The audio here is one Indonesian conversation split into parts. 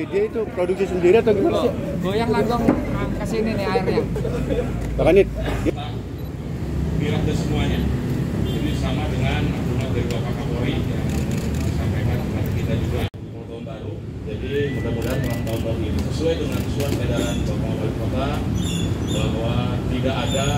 Dia itu produksi sendiri atau gimana sih? goyang langsung ke sini nih airnya. Bahkan ini bilang ke semuanya. Ini sama dengan maklumat dari Bapak Kapolri yang disampaikan kepada kita juga mau tahun baru. Jadi mudah-mudahan malam tahun baru ini sesuai dengan surat edaran Bapak Wali Kota bahwa tidak ada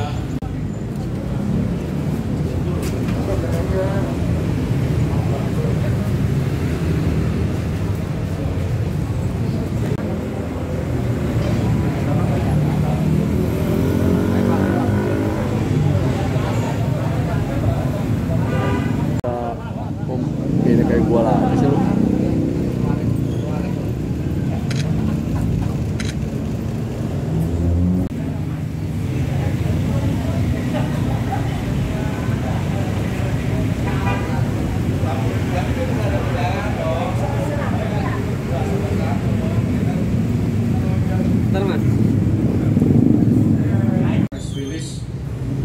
press release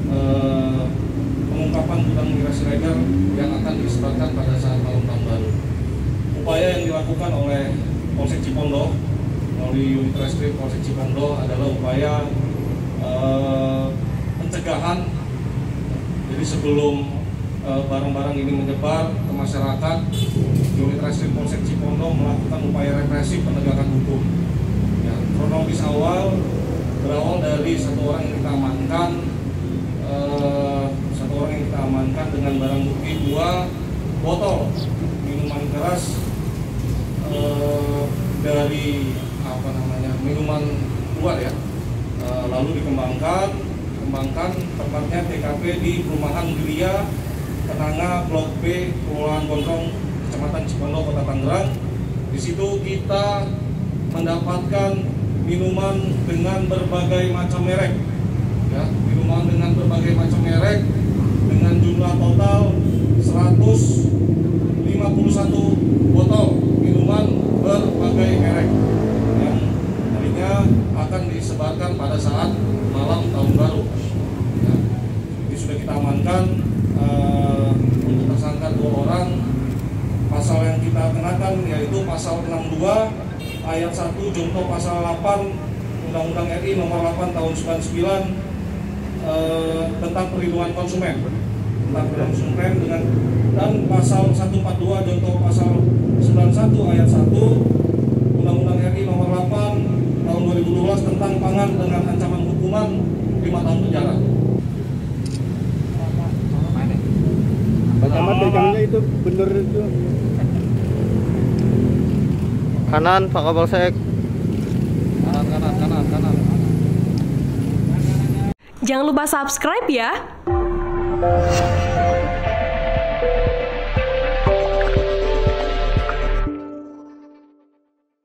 eh, pengungkapan gudang miras ilegal yang akan disebarkan pada saat malam tahun baru. Upaya yang dilakukan oleh Polsek Cipondo melalui unit reskrim Polsek Cipondo adalah upaya eh, pencegahan. Jadi sebelum eh, barang-barang ini menyebar ke masyarakat, unit reskrim Polsek Cipondo melakukan upaya represif penegakan hukum. Kronologis awal berawal dari satu orang yang kita amankan eh, satu orang yang kita amankan dengan barang bukti dua botol minuman keras eh, dari apa namanya minuman luar ya. Eh, lalu dikembangkan dikembangkan tempatnya TKP di perumahan Gria Kenanga Blok B Kelurahan Gondrong Kecamatan Cipondo Kota Tangerang. Di situ kita mendapatkan minuman dengan berbagai macam merek. Ya minuman dengan berbagai macam merek dengan jumlah total 151 botol minuman berbagai merek. Yang nantinya akan disebarkan pada saat malam tahun baru. Ya. Ini sudah kita amankan eh, untuk tersangka dua orang. Pasal yang kita kenakan yaitu pasal 62 ayat 1 junto pasal 8 Undang-Undang RI nomor 8 tahun 99 eh, tentang perlindungan konsumen tentang perlindungan konsumen dengan dan pasal 142 junto pasal 91 ayat 1 Undang-Undang RI nomor 8 tahun 2012 tentang pangan dengan ancaman hukuman 5 tahun penjara. Mana? pertama pegangnya itu bener itu. Kanan Pak Kapolsek. Kanan kanan kanan kanan. Jangan lupa subscribe ya.